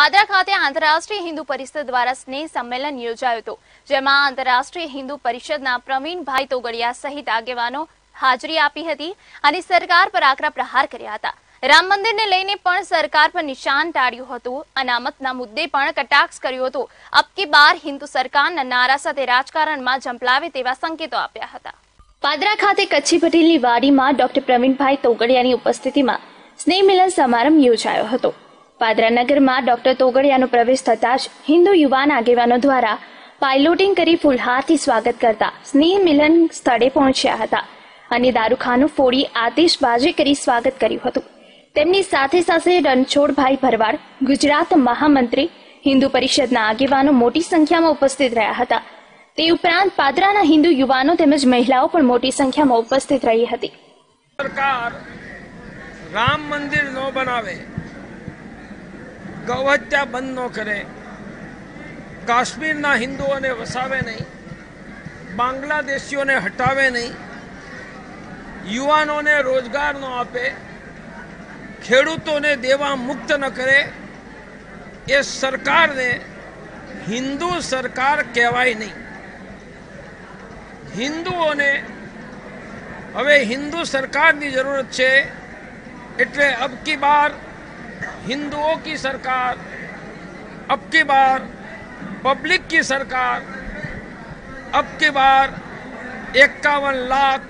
પાદરા ખાતે આંતરરાષ્ટ્રીય હિન્દુ પરિષદ દ્વારા સ્નેહ સંમેલન યોજાયું હતું, જેમાં આંતરરાષ્ટ્રીય હિન્દુ પરિષદના પ્રવીણભાઈ તોગડિયા સહિત આગેવાનો હાજરી આપી હતી અને સરકાર પર આકરા પ્રહાર કર્યા હતા. રામ મંદિરને લઈને પણ સરકાર પર નિશાન ટાળ્યું હતું. અનામતના મુદ્દે પણ કટાક્ષ કર્યો હતો. અબ કી બાર હિન્દુ સરકારના નારા સાથે રાજકારણમાં ઝંપલાવે તેવા સંકેતો આપ્યા હતા. પાદરા ખાતે કચ્છી પટેલની વાડીમાં ડોક્ટર પ્રવીણભાઈ તોગડિયાની ઉપસ્થિતિમાં સ્નેહ મિલન સમારંભ યોજાયો હતો. પાદરા નગરમાં ડોક્ટર તોગડિયાનો પ્રવેશ થતાં જ હિન્દુ યુવાન આગેવાનો દ્વારા પાયલોટિંગ કરી ફૂલહારથી સ્વાગત કરતા સ્નેહ મિલન સ્થળે પહોંચ્યા હતા અને દારૂખાનું ફોડી આતિશબાજી કરી સ્વાગત કર્યું હતું. તેમની સાથે સાથે રણછોડભાઈ ભરવાડ, ગુજરાત મહામંત્રી, હિન્દુ પરિષદના આગેવાનો મોટી સંખ્યામાં ઉપસ્થિત રહ્યા હતા. તે ઉપરાંત પાદરાના હિન્દુ યુવાનો તેમજ મહિલાઓ પણ મોટી સંખ્યામાં ઉપસ્થિત રહી હતી. સરકાર રામ મંદિર ન બનાવે. ગૌહત્યા બંધ ન કરે. કાશ્મીરના હિન્દુઓને વસાવે નહીં. બાંગ્લાદેશીઓને હટાવે નહીં. યુવાનોને રોજગાર ન આપે. ખેડૂતોને દેવા મુક્ત ન કરે. એ સરકારને હિન્દુ સરકાર કહેવાય નહીં. હિન્દુઓને હવે હિન્દુ સરકારની જરૂરત છે. એટલે અબ કી બાર हिंदुओं की सरकार अब की बार पब्लिक की सरकार अब की बार એકાવન લાખ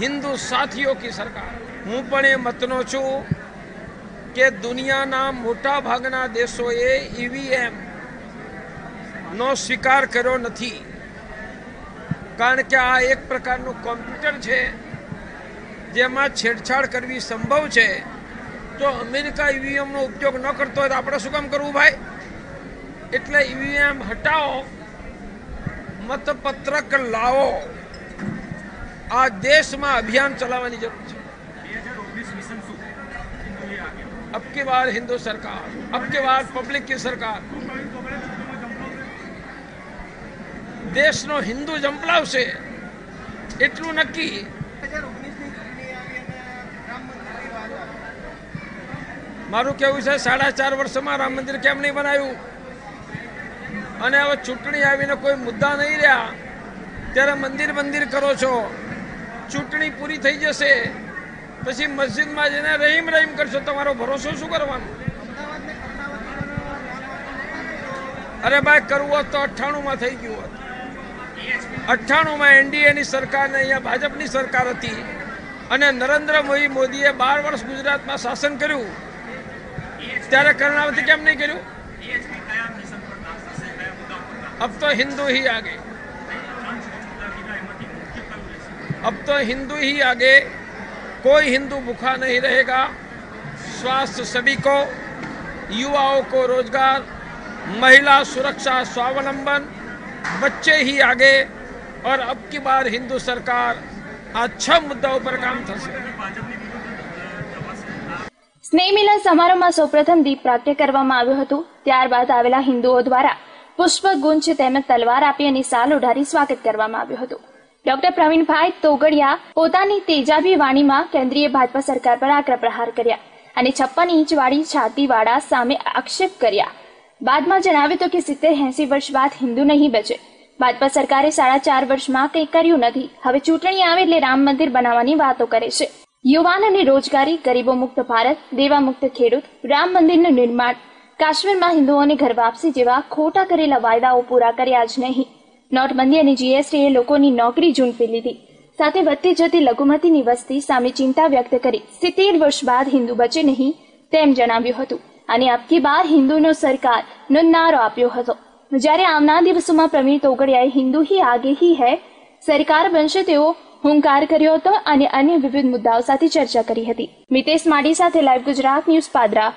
હિન્દુ સાથીઓ કી સરકાર હું પણ એ મતનો છું કે દુનિયાના મોટા ભાગના દેશોએ ઈવીએમ નો સ્વીકાર કર્યો નથી કારણ કે આ એક પ્રકારનું કોમ્પ્યુટર છે જેમાં છેડછાડ કરવી સંભવ છે જો અમેરિકા ઈવીએમનો ઉપયોગ ન કરતો હોય તો આપણે શું કામ કરવું ભાઈ એટલે ઈવીએમ હટાવો મતપત્રક લાવો આ દેશમાં અભિયાન ચલાવવાની જરૂર છે અબ की बार हिंदू सरकार अब की बार पब्लिक की सरकार દેશનો હિન્દુ જંપલાવશે એટલું નક્કી મારું કેવું છે, સાડા ચાર વર્ષમાં રામ મંદિર કેમ નહીં બનાવ્યું? અને હવે ચૂંટણી આવીને કોઈ મુદ્દા નહીં રહ્યા, ત્યારે મંદિર મંદિર કરો છો. ચૂંટણી પૂરી થઈ જશે, પછી મસ્જિદમાં જઈને રહીમ રહીમ કરશો, તમારો ભરોસો શું કરવાનો? અરે ભાઈ, કરવું હોત તો અઠ્ઠાણુંમાં થઈ ગયું હોત. અઠ્ઠાણુંમાં એનડીએની સરકારને અહીંયા ભાજપની સરકાર હતી. અને નરેન્દ્ર મોદી મોદીએ બાર વર્ષ ગુજરાતમાં શાસન કર્યું. ત્યારે કર્ણાવતી કેમ નહીં કર્યું अब तो हिंदू ही आगे अब तो हिंदू ही आगे कोई हिंदू भूखा नहीं रहेगा स्वास्थ्य सभी को युवाओं को रोजगार महिला सुरक्षा स्वावलंबन बच्चे ही आगे और अब की बार हिंदू सरकार આ છ મુદ્દાઓ પર કામ થશે સ્નેહ સમારોહમાં સૌપ્રથમ દીપ પ્રાગટ્ય કરવામાં આવ્યું હતું. ત્યારબાદ આવેલા હિન્દુઓ દ્વારા પુષ્પગુંજ તેમજ તલવાર આપી અને સાલ ઉઢારી સ્વાગત કરવામાં આવ્યું હતું. ડોક્ટર પ્રવીણભાઈ તોગડિયા પોતાની તેજાબી વાણીમાં કેન્દ્રીય ભાજપા સરકાર પર આકરા પ્રહાર કર્યા અને છપ્પન ઇંચ વાળી છાતીવાળા સામે આક્ષેપ કર્યા. બાદમાં જણાવ્યું હતું કે સિત્તેર એંસી વર્ષ બાદ હિન્દુ નહીં બચે. ભાજપા સરકારે સાડા ચાર વર્ષમાં કંઈ કર્યું નથી. હવે ચૂંટણી આવે એટલે રામ મંદિર બનાવવાની વાતો કરે છે. યુવાન અને રોજગારી, ગરીબો મુક્ત ભારત, દેવા મુક્ત ખેડૂત, રામ મંદિરનું નિર્માણ, કાશ્મીરમાં હિન્દુઓને ઘર વાપસી જેવા ખોટા કરેલા વાયદાઓ પૂરા કર્યા જ નહીં. નોટબંધી અને જીએસટીએ લોકોની નોકરી ઝૂંટવી લીધી. સાથે વધતી જતી લઘુમતીની વસ્તી સામે ચિંતા વ્યક્ત કરી. સિત્તેર વર્ષ બાદ હિન્દુ બચે નહીં તેમ જણાવ્યું હતું. અને અબકી બાર હિન્દુનો સરકારનો નારો આપ્યો હતો. જ્યારે આવનાર દિવસોમાં પ્રવીણ તોગડિયાએ હિન્દુ હી આગે હી હૈ, સરકાર બનશે તેવો હુંકાર કર્યો હતો અને અન્ય વિવિધ મુદ્દાઓ સાથે ચર્ચા કરી હતી. મિતેશ માડી સાથે લાઈવ ગુજરાત ન્યૂઝ પાદરા.